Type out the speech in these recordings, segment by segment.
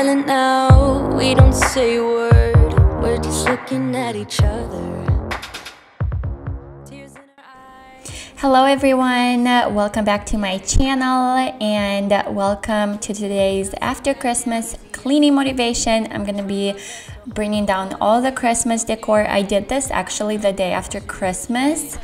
silent now, we don't say a word. We're just looking at each other. Hello everyone, welcome back to my channel and welcome to today's after Christmas cleaning motivation. I'm gonna be bringing down all the Christmas decor. I did this actually the day after Christmas.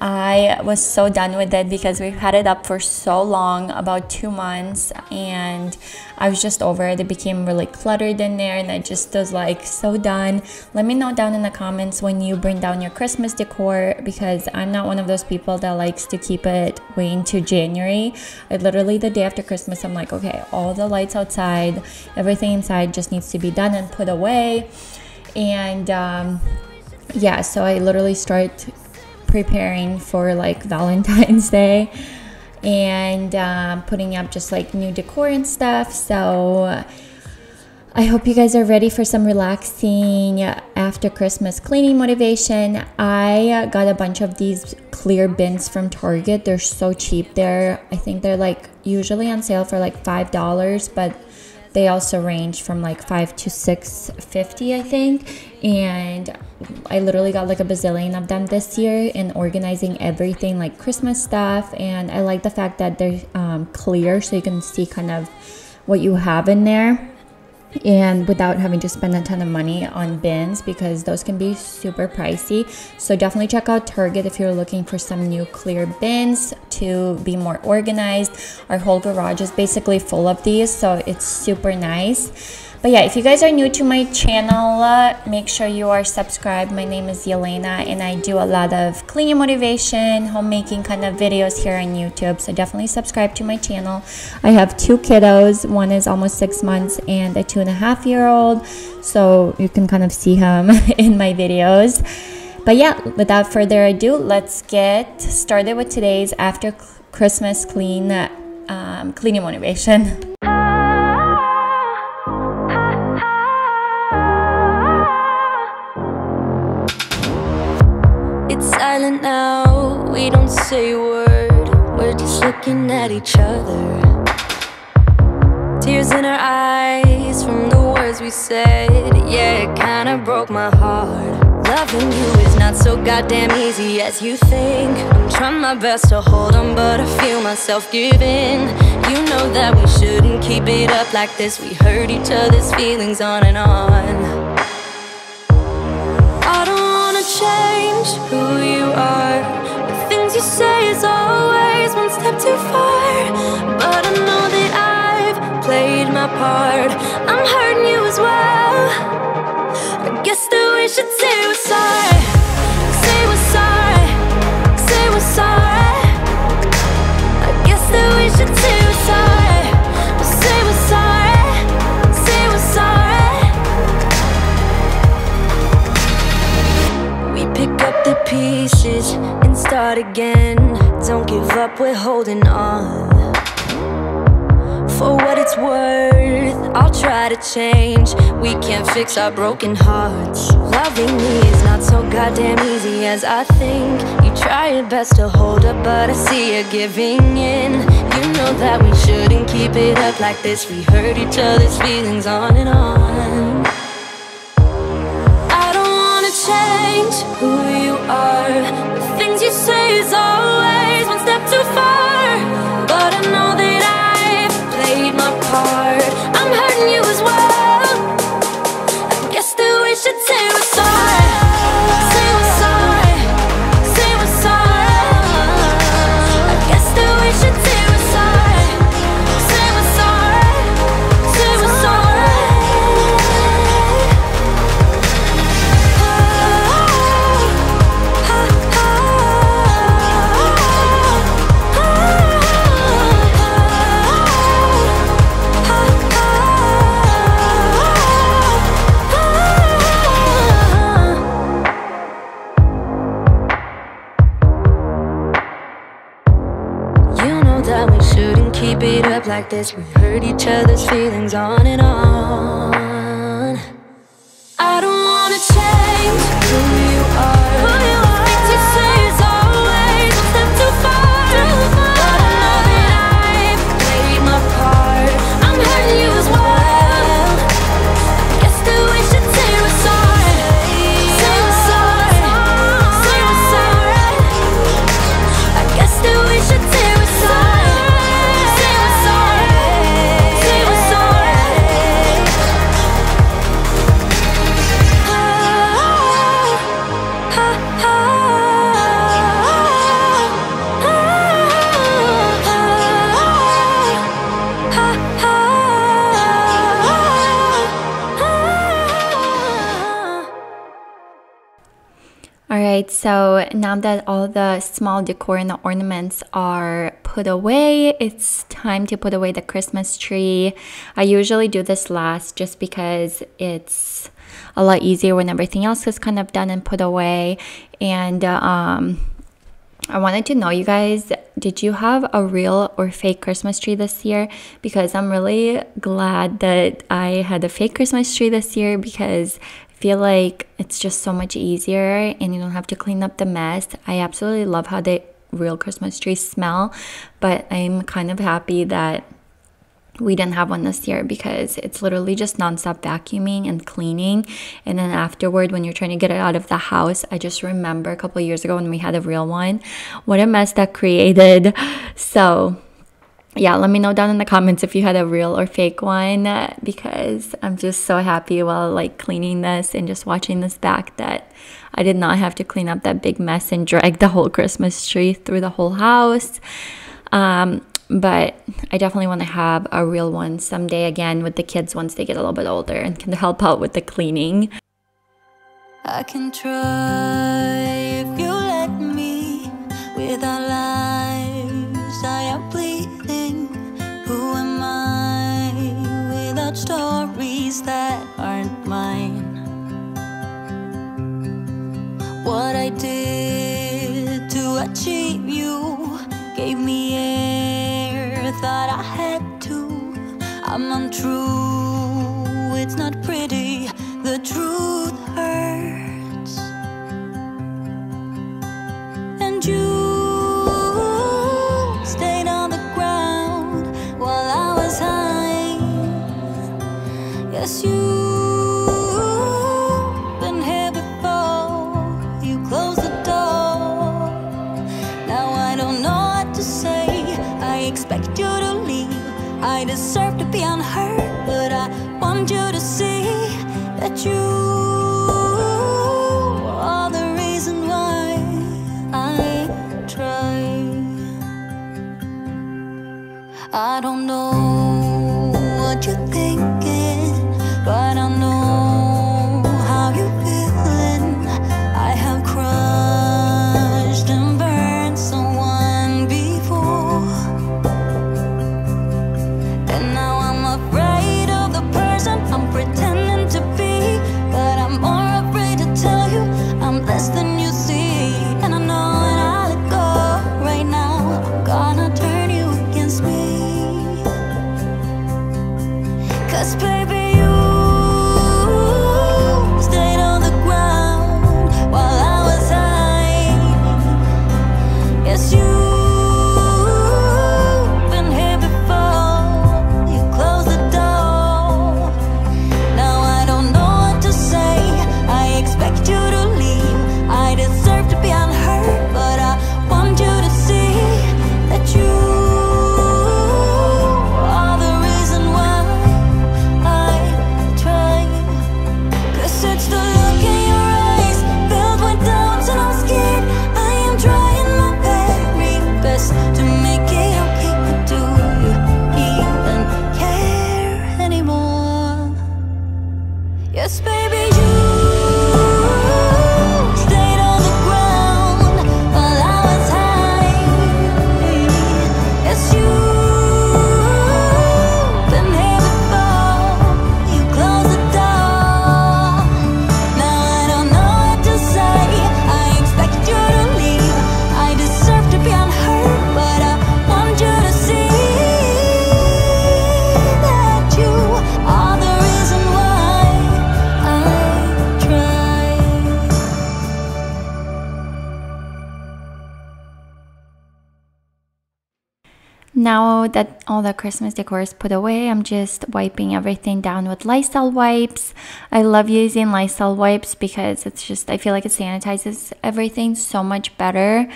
I was so done with it because we've had it up for so long, about two months, and I was just over it. It became really cluttered in there, and I just was like so done. Let me know down in the comments when you bring down your Christmas decor because I'm not one of those people that likes to keep it way into January. I literally, the day after Christmas, I'm like, okay, all the lights outside, everything inside just needs to be done and put away. And um, yeah, so I literally start preparing for like Valentine's Day and um, putting up just like new decor and stuff. So I hope you guys are ready for some relaxing after Christmas cleaning motivation. I got a bunch of these clear bins from Target. They're so cheap there. I think they're like usually on sale for like $5, but they also range from like 5 to 650 I think. And I literally got like a bazillion of them this year in organizing everything like Christmas stuff. And I like the fact that they're um, clear so you can see kind of what you have in there and without having to spend a ton of money on bins because those can be super pricey. So definitely check out Target if you're looking for some new clear bins to be more organized. Our whole garage is basically full of these, so it's super nice. But yeah, if you guys are new to my channel, uh, make sure you are subscribed. My name is Yelena and I do a lot of cleaning motivation, homemaking kind of videos here on YouTube. So definitely subscribe to my channel. I have two kiddos. One is almost six months and a two and a half year old. So you can kind of see him in my videos. But yeah, without further ado, let's get started with today's after Christmas clean um, cleaning motivation. silent now, we don't say a word. We're just looking at each other. Tears in our eyes from the words we said. Yeah, it kinda broke my heart. Loving you is not so goddamn easy as you think. I'm trying my best to hold on, but I feel myself giving. You know that we shouldn't keep it up like this. We hurt each other's feelings on and on. I don't wanna change who you are. The things you say is always one step too far. But I know that I've played my part. I'm hurting you as well. I guess that we should say. And start again. Don't give up, we're holding on. For what it's worth, I'll try to change. We can't fix our broken hearts. Loving me is not so goddamn easy as I think. You try your best to hold up, but I see you giving in. You know that we shouldn't keep it up like this. We hurt each other's feelings on and on. Change who you are. The things you say is always one step this. We hurt each other's feelings on and on. So now that all the small decor and the ornaments are put away, it's time to put away the Christmas tree. I usually do this last just because it's a lot easier when everything else is kind of done and put away. And um, I wanted to know, you guys, did you have a real or fake Christmas tree this year? Because I'm really glad that I had a fake Christmas tree this year because feel like it's just so much easier and you don't have to clean up the mess. I absolutely love how the real Christmas trees smell, but I'm kind of happy that we didn't have one this year because it's literally just nonstop vacuuming and cleaning. And then afterward, when you're trying to get it out of the house, I just remember a couple years ago when we had a real one, what a mess that created. So yeah, let me know down in the comments if you had a real or fake one because I'm just so happy while like cleaning this and just watching this back that I did not have to clean up that big mess and drag the whole Christmas tree through the whole house. Um, but I definitely want to have a real one someday again with the kids once they get a little bit older and can help out with the cleaning. I can try you Now that all the Christmas decor is put away, I'm just wiping everything down with Lysol wipes. I love using Lysol wipes because it's just, I feel like it sanitizes everything so much better.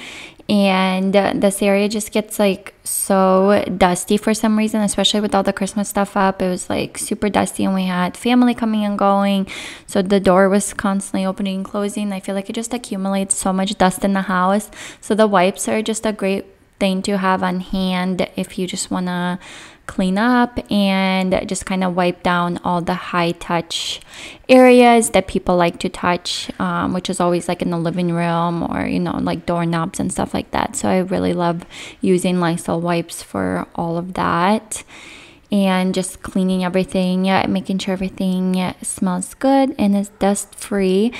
And uh, this area just gets like so dusty for some reason, especially with all the Christmas stuff up. It was like super dusty, and we had family coming and going. So the door was constantly opening and closing. I feel like it just accumulates so much dust in the house. So the wipes are just a great thing to have on hand if you just want to clean up and just kind of wipe down all the high touch areas that people like to touch, um, which is always like in the living room or, you know, like doorknobs and stuff like that. So I really love using Lysol wipes for all of that and just cleaning everything, making sure everything smells good and is dust free.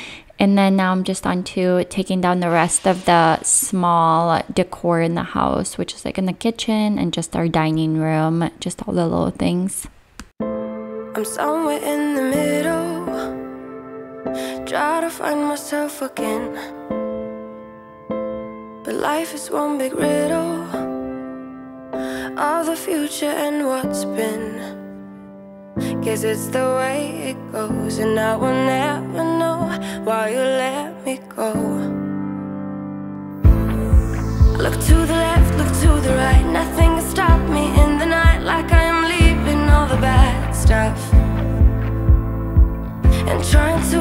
And then now I'm just on to taking down the rest of the small decor in the house, which is like in the kitchen and just our dining room, just all the little things. I'm somewhere in the middle, try to find myself again. But life is one big riddle of the future and what's been. Guess it's the way it goes, and I will never know why you let me go. Look to the left, look to the right, nothing can stop me in the night, like I am leaving all the bad stuff. And trying to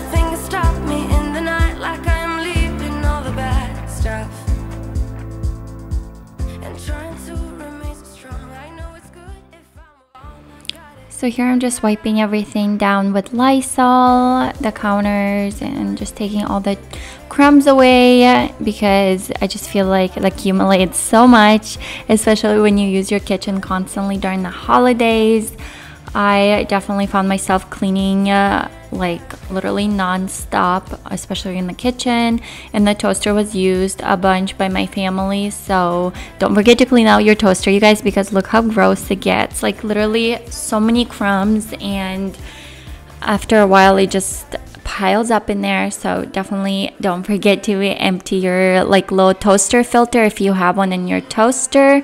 So here I'm just wiping everything down with Lysol, the counters, and just taking all the crumbs away because I just feel like it accumulates so much, especially when you use your kitchen constantly during the holidays. I definitely found myself cleaning uh, like literally non-stop especially in the kitchen and the toaster was used a bunch by my family so don't forget to clean out your toaster you guys because look how gross it gets. Like literally so many crumbs and after a while it just piles up in there. So definitely don't forget to empty your like low toaster filter if you have one in your toaster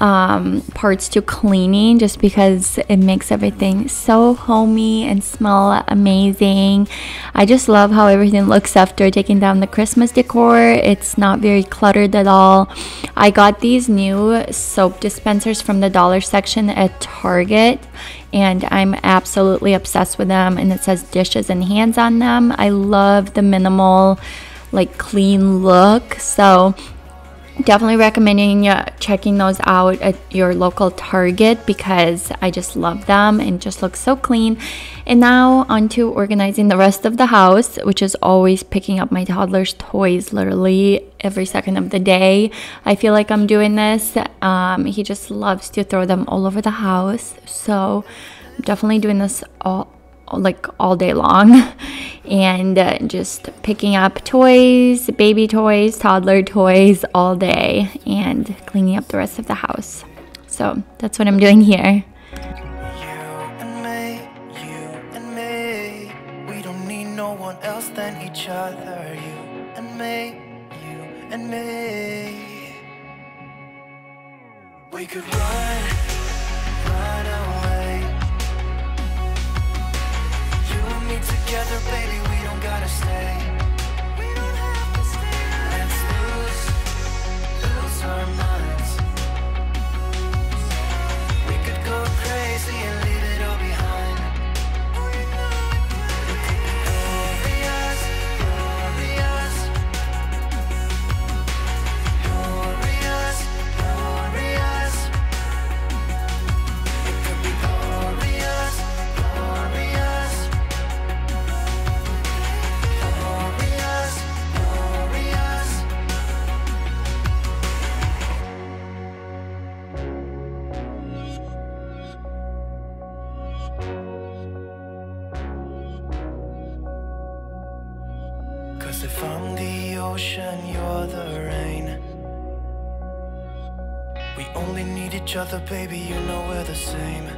um, parts to cleaning just because it makes everything so homey and smell amazing. I just love how everything looks after taking down the Christmas decor. It's not very cluttered at all. I got these new soap dispensers from the dollar section at Target and I'm absolutely obsessed with them and it says dishes and hands on them. I love the minimal like clean look. So definitely recommending uh, checking those out at your local Target because I just love them and just look so clean. And now onto organizing the rest of the house, which is always picking up my toddler's toys literally every second of the day. I feel like I'm doing this. Um, he just loves to throw them all over the house. So definitely doing this all like all day long and uh, just picking up toys, baby toys, toddler toys all day and cleaning up the rest of the house. So that's what I'm doing here. We could run together, baby, we don't gotta stay. I'm the ocean, you're the rain. We only need each other, baby, you know we're the same.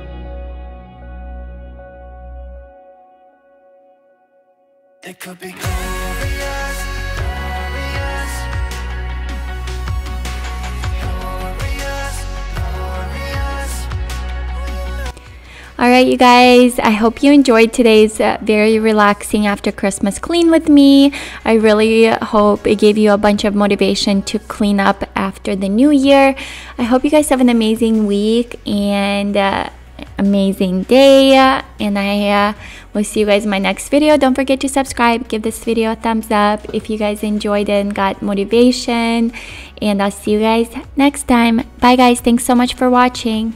It could be right, you guys, I hope you enjoyed today's uh, very relaxing after Christmas clean with me. I really hope it gave you a bunch of motivation to clean up after the new year. I hope you guys have an amazing week and uh, amazing day. And I uh, will see you guys in my next video. Don't forget to subscribe, give this video a thumbs up if you guys enjoyed it and got motivation. And I'll see you guys next time. Bye, guys. Thanks so much for watching.